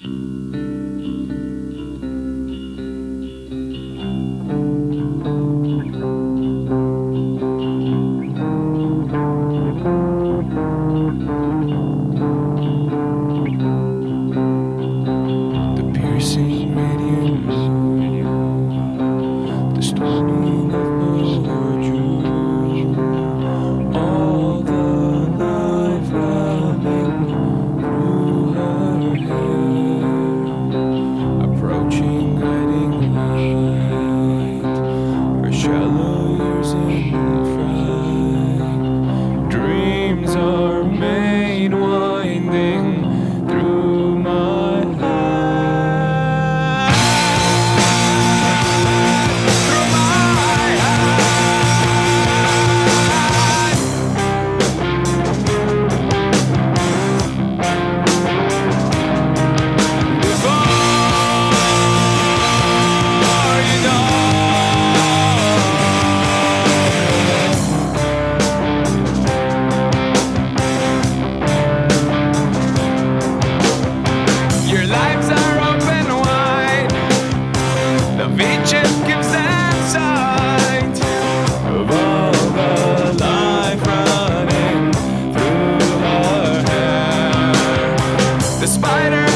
The The spider